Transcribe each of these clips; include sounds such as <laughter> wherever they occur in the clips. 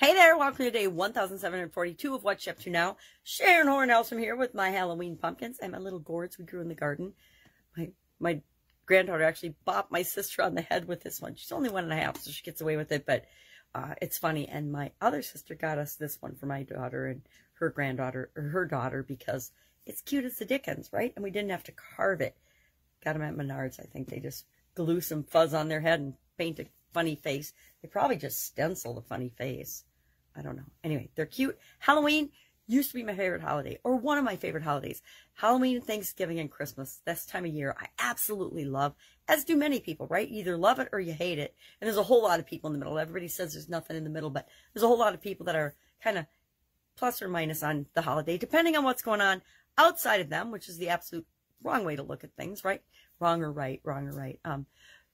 Hey there, welcome to day 1742 of What's Up To Now. Sharon Horne-Ellstrom here with my Halloween pumpkins and my little gourds we grew in the garden. My my granddaughter actually bopped my sister on the head with this one. She's only one and a half, so she gets away with it, but uh, it's funny. And my other sister got us this one for my daughter and her granddaughter, or her daughter, because it's cute as the dickens, right? And we didn't have to carve it. Got them at Menards. I think they just glue some fuzz on their head and paint a funny face. They probably just stencil the funny face. I don't know. Anyway, they're cute. Halloween used to be my favorite holiday, or one of my favorite holidays. Halloween, Thanksgiving, and Christmas. This time of year I absolutely love, as do many people, right? You either love it or you hate it. And there's a whole lot of people in the middle. Everybody says there's nothing in the middle, but there's a whole lot of people that are kind of plus or minus on the holiday, depending on what's going on outside of them, which is the absolute wrong way to look at things, right? Wrong or right, wrong or right. Um,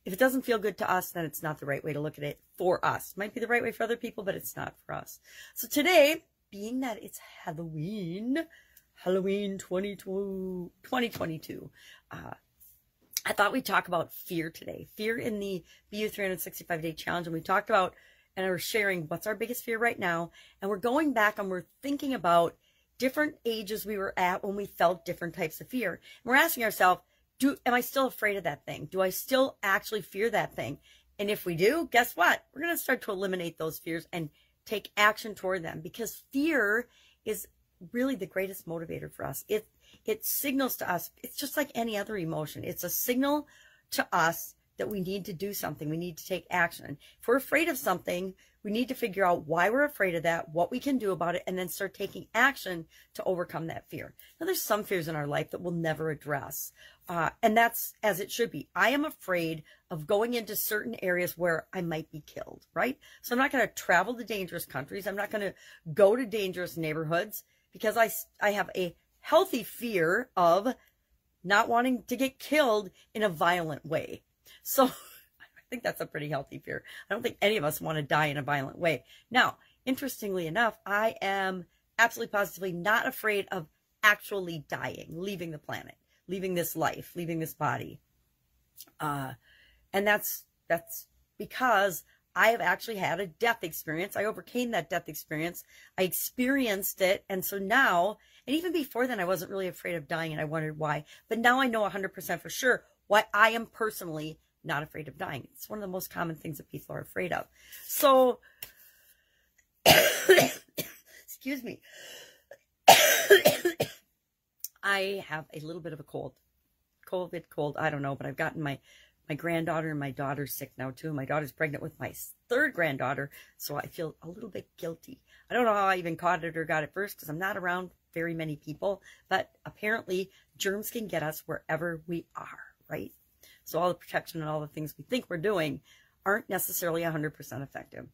if it doesn't feel good to us, then it's not the right way to look at it for us. Might be the right way for other people, but it's not for us. So today, being that it's Halloween, Halloween 2022, uh, I thought we'd talk about fear today. Fear in the BU 365 day challenge. And we talked about and we're sharing what's our biggest fear right now. And we're going back and we're thinking about different ages we were at when we felt different types of fear. And we're asking ourselves, do am I still afraid of that thing? Do I still actually fear that thing? And if we do, guess what? We're going to start to eliminate those fears and take action toward them because fear is really the greatest motivator for us. It it signals to us. It's just like any other emotion. It's a signal to us that we need to do something. We need to take action. If we're afraid of something, we need to figure out why we're afraid of that, what we can do about it, and then start taking action to overcome that fear. Now, there's some fears in our life that we'll never address. Uh, and that's as it should be. I am afraid of going into certain areas where I might be killed, right? So I'm not going to travel to dangerous countries. I'm not going to go to dangerous neighborhoods because I, I have a healthy fear of not wanting to get killed in a violent way. So <laughs> I think that's a pretty healthy fear. I don't think any of us want to die in a violent way. Now, interestingly enough, I am absolutely positively not afraid of actually dying, leaving the planet, leaving this life, leaving this body. Uh, and that's, that's because I have actually had a death experience. I overcame that death experience. I experienced it. And so now, and even before then, I wasn't really afraid of dying and I wondered why. But now I know 100% for sure why I am personally not afraid of dying. It's one of the most common things that people are afraid of. So, <coughs> excuse me. <coughs> I have a little bit of a cold. COVID cold, I don't know, but I've gotten my my granddaughter and my daughter sick now too. My daughter's pregnant with my third granddaughter, so I feel a little bit guilty. I don't know how I even caught it or got it first because I'm not around very many people, but apparently germs can get us wherever we are, right? So all the protection and all the things we think we're doing aren't necessarily 100% effective.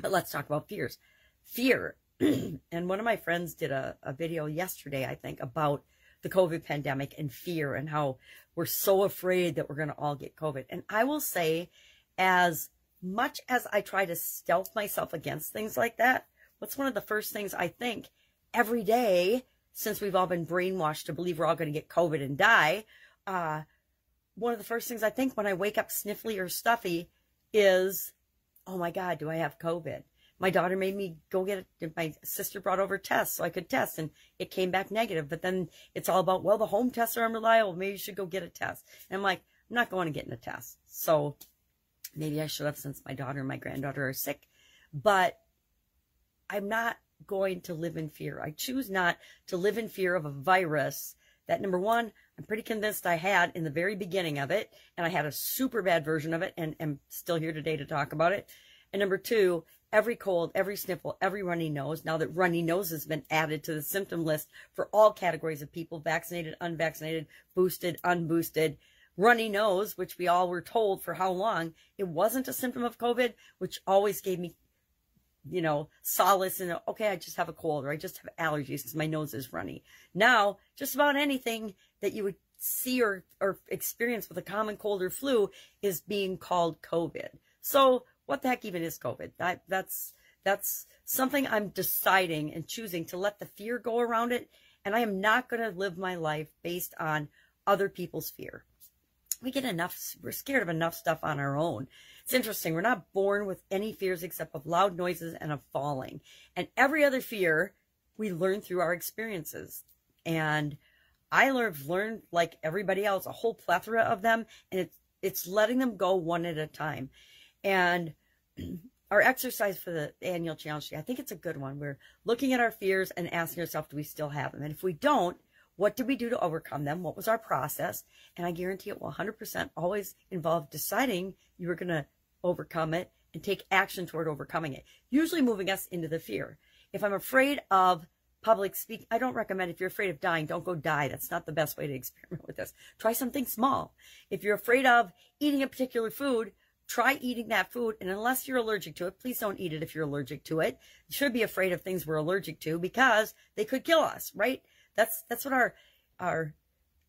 But let's talk about fears. Fear. <clears throat> and one of my friends did a, a video yesterday, I think, about the COVID pandemic and fear and how we're so afraid that we're going to all get COVID. And I will say, as much as I try to stealth myself against things like that, what's one of the first things I think every day since we've all been brainwashed to believe we're all going to get COVID and die? Uh, one of the first things I think when I wake up sniffly or stuffy is, oh my God, do I have COVID? My daughter made me go get it. My sister brought over tests so I could test and it came back negative. But then it's all about, well, the home tests are unreliable. Maybe you should go get a test. And I'm like, I'm not going to get in a test. So maybe I should have since my daughter and my granddaughter are sick. But I'm not going to live in fear. I choose not to live in fear of a virus that number one, I'm pretty convinced I had in the very beginning of it, and I had a super bad version of it, and am still here today to talk about it. And number two, every cold, every sniffle, every runny nose, now that runny nose has been added to the symptom list for all categories of people, vaccinated, unvaccinated, boosted, unboosted, runny nose, which we all were told for how long, it wasn't a symptom of COVID, which always gave me you know, solace in, okay, I just have a cold or I just have allergies because my nose is runny. Now, just about anything that you would see or, or experience with a common cold or flu is being called COVID. So what the heck even is COVID? That, that's, that's something I'm deciding and choosing to let the fear go around it. And I am not going to live my life based on other people's fear. We get enough, we're scared of enough stuff on our own. It's interesting. We're not born with any fears except of loud noises and of falling. And every other fear we learn through our experiences. And I learned, learned like everybody else, a whole plethora of them. And it's, it's letting them go one at a time. And <clears throat> our exercise for the annual challenge, I think it's a good one. We're looking at our fears and asking ourselves, do we still have them? And if we don't, what did we do to overcome them? What was our process? And I guarantee it will 100% always involve deciding you were going to overcome it and take action toward overcoming it, usually moving us into the fear. If I'm afraid of public speaking, I don't recommend if you're afraid of dying, don't go die. That's not the best way to <laughs> experiment with this. Try something small. If you're afraid of eating a particular food, try eating that food. And unless you're allergic to it, please don't eat it if you're allergic to it. You should be afraid of things we're allergic to because they could kill us, right? That's that's what our our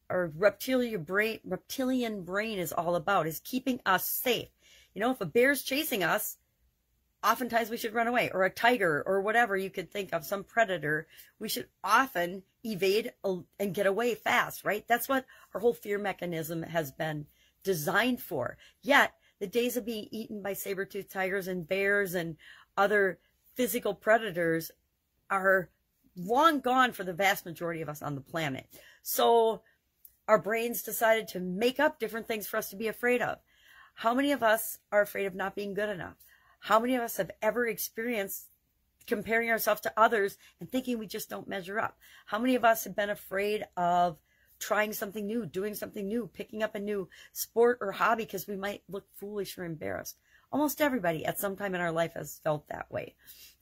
our reptilian brain reptilian brain is all about is keeping us safe. You know, if a bear's chasing us, oftentimes we should run away or a tiger or whatever you could think of some predator we should often evade and get away fast right that's what our whole fear mechanism has been designed for yet the days of being eaten by saber-toothed tigers and bears and other physical predators are long gone for the vast majority of us on the planet. So our brains decided to make up different things for us to be afraid of. How many of us are afraid of not being good enough? How many of us have ever experienced comparing ourselves to others and thinking we just don't measure up? How many of us have been afraid of trying something new, doing something new, picking up a new sport or hobby because we might look foolish or embarrassed? Almost everybody at some time in our life has felt that way.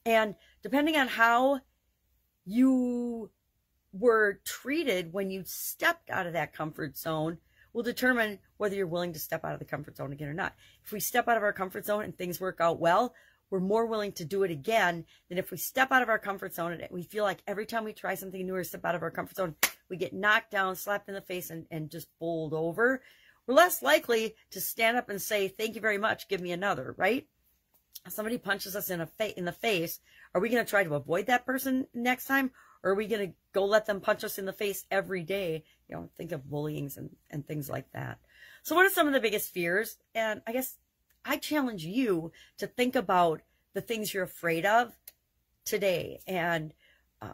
And depending on how you were treated when you stepped out of that comfort zone will determine whether you're willing to step out of the comfort zone again or not. If we step out of our comfort zone and things work out well, we're more willing to do it again than if we step out of our comfort zone and we feel like every time we try something new or step out of our comfort zone, we get knocked down, slapped in the face, and, and just bowled over. We're less likely to stand up and say, thank you very much, give me another, right? Somebody punches us in a fa- in the face, are we going to try to avoid that person next time? Or are we going to go let them punch us in the face every day? You know, think of bullying and, and things like that. So what are some of the biggest fears? And I guess I challenge you to think about the things you're afraid of today and uh,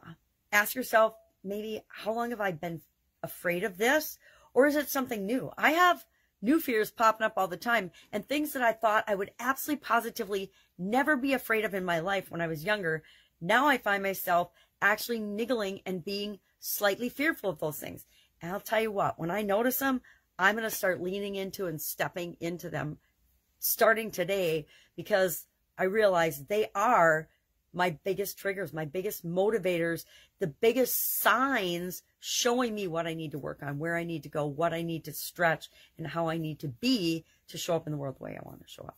ask yourself, maybe, how long have I been afraid of this? Or is it something new? I have new fears popping up all the time and things that I thought I would absolutely positively never be afraid of in my life when I was younger. Now I find myself actually niggling and being slightly fearful of those things. And I'll tell you what, when I notice them, I'm going to start leaning into and stepping into them starting today because I realize they are my biggest triggers, my biggest motivators, the biggest signs showing me what I need to work on, where I need to go, what I need to stretch, and how I need to be to show up in the world the way I want to show up.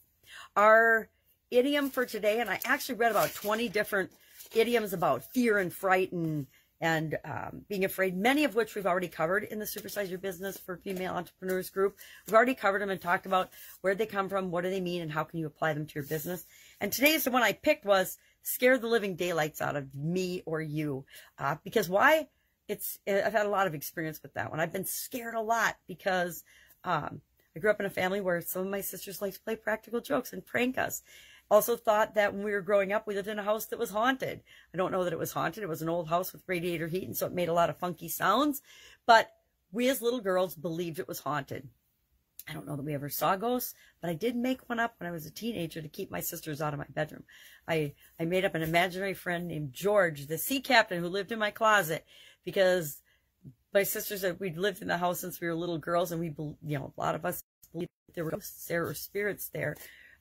Our idiom for today, and I actually read about 20 different idioms about fear and fright and and um, being afraid, many of which we've already covered in the Supersize Your Business for Female Entrepreneurs group. We've already covered them and talked about where they come from, what do they mean, and how can you apply them to your business. And today's the one I picked was scare the living daylights out of me or you. Uh, because why? It's, I've had a lot of experience with that one. I've been scared a lot because, um, I grew up in a family where some of my sisters like to play practical jokes and prank us. Also thought that when we were growing up, we lived in a house that was haunted. I don't know that it was haunted. It was an old house with radiator heat, and so it made a lot of funky sounds. But we as little girls believed it was haunted. I don't know that we ever saw ghosts, but I did make one up when I was a teenager to keep my sisters out of my bedroom. I, I made up an imaginary friend named George, the sea captain who lived in my closet because my sisters said we'd lived in the house since we were little girls and we, you know, a lot of us believed there were ghosts there or spirits there.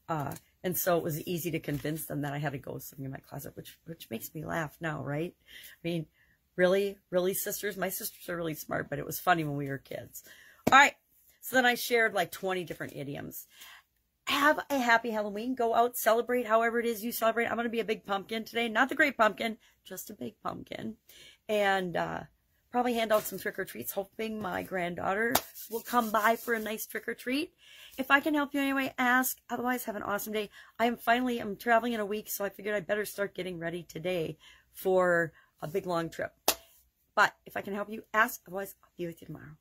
Uh, and so it was easy to convince them that I had a ghost living in my closet, which, which makes me laugh now, right? I mean, really, really sisters? My sisters are really smart, but it was funny when we were kids. All right. So then I shared like 20 different idioms. Have a happy Halloween. Go out, celebrate however it is you celebrate. I'm going to be a big pumpkin today. Not the great pumpkin, just a big pumpkin. And uh, probably hand out some trick or treats, hoping my granddaughter will come by for a nice trick or treat. If I can help you anyway, ask. Otherwise, have an awesome day. I am finally, I'm traveling in a week, so I figured I better start getting ready today for a big long trip. But if I can help you, ask. Otherwise, I'll be with you tomorrow.